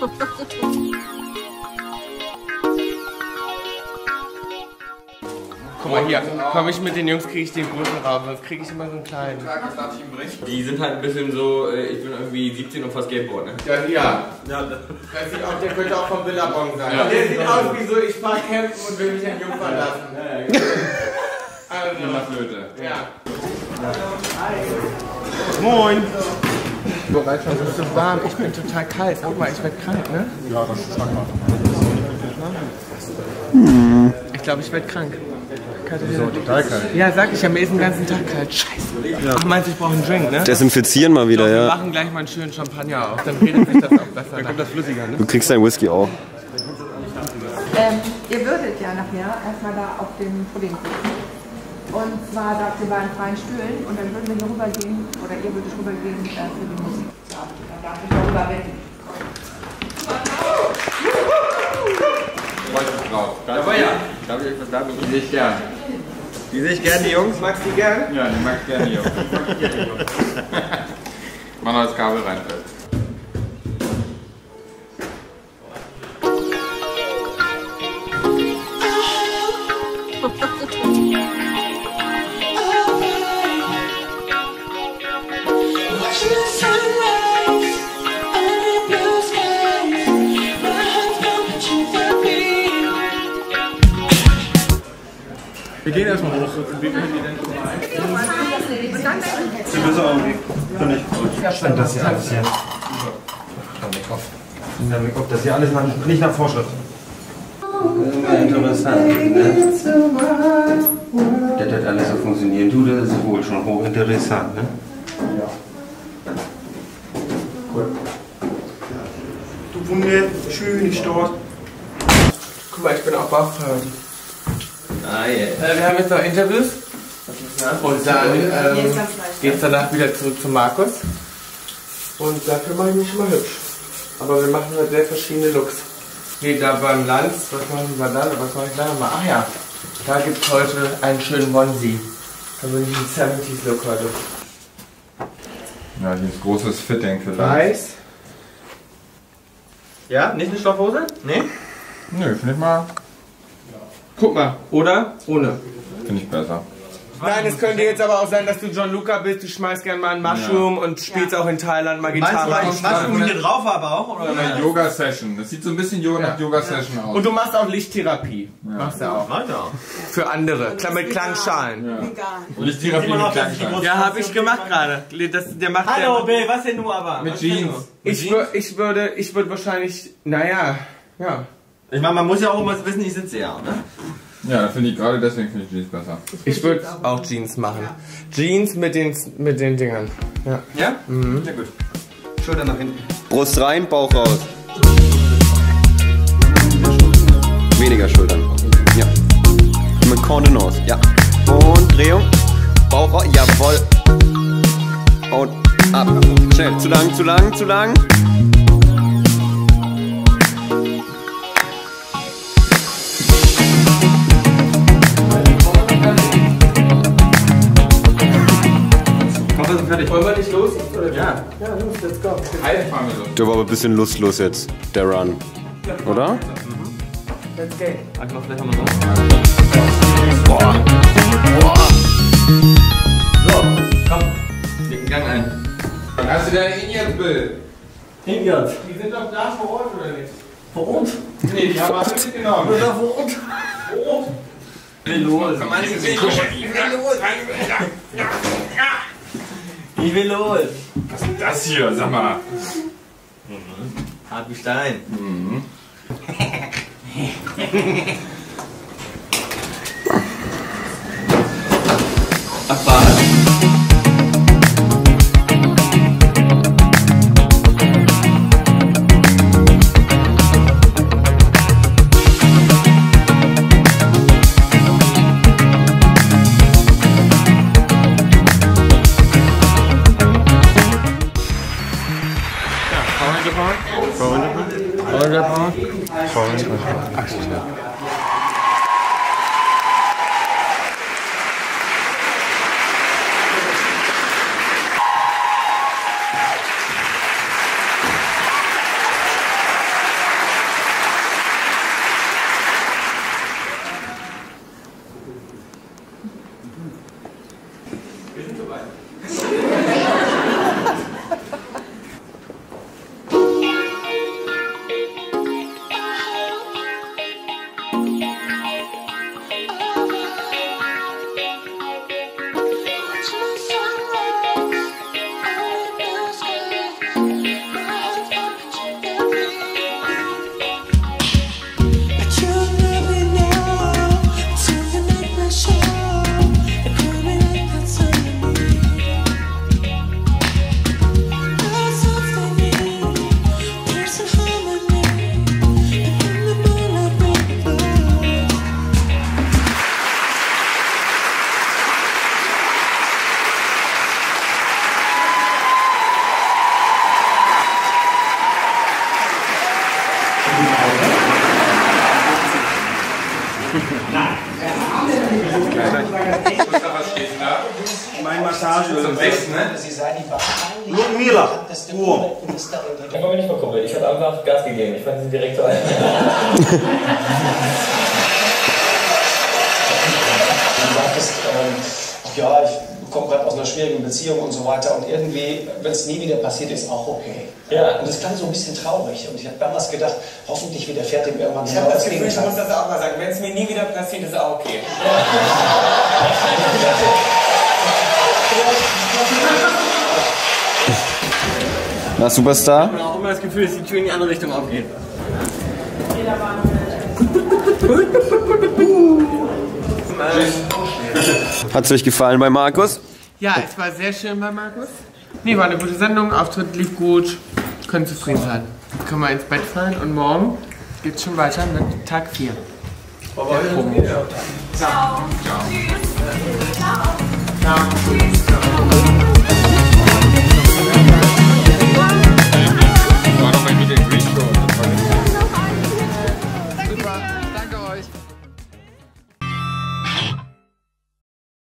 Guck mal hier, komm ich mit den Jungs, kriege ich den großen Raum, sonst kriege ich immer so einen kleinen. Die sind halt ein bisschen so, äh, ich bin irgendwie 17 und fast Skateboard, ne? Ja, ja. ja auch, der könnte auch vom Billabong sein. Ja. Der sieht aus wie so, ich fahr campen und will mich an Jung verlassen. Also, Flöte. Ja. Moin. Bereit schon, es ist so warm, ich bin total kalt. Guck mal, ich werde krank, ne? Ja, das ist mal. Ich glaube, ich werde krank. So, total kalt. Ja, sag ich ja, mir ist den ganzen Tag kalt. Scheiße. Ach, meinst du, ich brauche einen Drink, ne? Desinfizieren mal wieder, Wir ja. machen gleich mal einen schönen Champagner auf, dann redet sich das auch besser. Dann kommt das Flüssiger, ne? Du kriegst deinen Whisky auch. Ähm, ihr würdet ja nachher erstmal da auf dem Podium sitzen. Und zwar saßt ihr bei den freien Stühlen und dann würden wir hier rübergehen, oder ihr würdet rübergehen äh, für die Musik. Ja, dann darf ich darüber reden. Aber ja. Darf ich euch was sagen? Die sehe ich gern. Die sehe ich gern, die Jungs. Magst du die gern? Ja, die mag ich gerne, die Jungs. Mach noch das Kabel rein. Wir gehen erstmal hoch. Wie können die denn Sie müssen ich. Stand das hier alles hier? Ja, mir kommt das hier alles nach, nicht nach Vorschrift. Interessant, ne? Das hat alles so funktionieren. Du, das ist wohl schon hochinteressant, ne? Du wunderschön ist dort. Guck mal, ich bin auch bauchfrei. Ah, yeah. Äh, wir haben jetzt noch Interviews. Und dann ähm, geht's danach wieder zurück zu Markus. Und dafür mache ich mich immer hübsch. Aber wir machen halt sehr verschiedene Looks. Nee, da beim Lanz, was machen wir da? Was mache ich da nochmal? Ach ja, da gibt's heute einen schönen Onesie. Da bin ich im 70s Look heute. Ja, hier ist großes Fitting vielleicht. Weiß. Ja, nicht eine Stoffhose? Nee? Nö, finde ich mal. Guck mal, oder? Ohne. Finde ich besser. Nein, es könnte jetzt aber auch sein, dass du John Luca bist, du schmeißt gerne mal einen Mushroom und spielst auch in Thailand mal Gitarre. Meinst du, ich Mushroom hier drauf habe auch? Oder? Eine Yoga-Session. Das sieht so ein bisschen Yoga nach Yoga-Session aus. Und du machst auch Lichttherapie. Machst du auch. Alter. Für andere. Klar, mit Klangschalen. Und ich Therapie mit Klangschalen. Ja, habe ich gemacht gerade. Das, der macht Hallo, der, Bill, was denn du aber? Mit Jeans. ich, ich würde, ich würde wahrscheinlich, naja, ja. Ich meine, man muss ja auch immer wissen, ich sitze ja, ne? Ja, finde ich gerade deswegen finde ich Jeans besser. Ich würde auch Jeans machen. Jeans mit den, mit den Dingern. Ja. Ja? Mhm. Ja gut. Schulter nach hinten. Brust rein, Bauch raus. Weniger Schultern. Ja. Mit Kontenance. Ja. Und Drehung. Bauch raus. Jawohl. Und ab. Schnell. Zu lang, zu lang, zu lang. Wir sind fertig. Wollen wir nicht los? Oder? Ja. Ja, los, let's go. Halt, fahren wir so. Der war aber ein bisschen lustlos jetzt, der Run. Oder? Let's go. Warte mal, vielleicht haben wir noch. Boah. So, komm. Leg den Gang ein. Hast du deine Indian Bill? Hingert. Die sind doch da vor Ort, oder nicht? Vor Ort? Nee, die haben alle mitgenommen. Oder vor Ort? Ich will los. Ich will los. Was ist denn das hier? Sag mal. Hart wie Stein. Abfahrt. 二十年 Bye. Massageöl Zum Wechseln, ne? Sie sei die wahrscheinlich Ludmila, Uhr. Ich habe mich nicht verkuppelt. Ich habe einfach Gas gegeben. Ich fand sie direkt so ein. Du sagtest, ähm, ach ja, ich komme gerade aus einer schwierigen Beziehung und so weiter und irgendwie, wenn es nie wieder passiert, ist auch okay. Ja. Und das klang so ein bisschen traurig und ich habe damals gedacht, hoffentlich widerfährt ihm irgendwann Ich habe das Gefühl, ich muss das auch mal sagen. Wenn es mir nie wieder passiert, ist auch okay. Na, Superstar? Ich habe auch immer das Gefühl, dass die Tür in die andere Richtung aufgeht. Hat es euch gefallen bei Markus? Ja, es war sehr schön bei Markus. Nee, war eine gute Sendung, Auftritt lief gut, können zufrieden sein. Können wir ins Bett fallen und morgen geht's schon weiter mit Tag 4. Ciao. Ciao. Ciao. Thank you.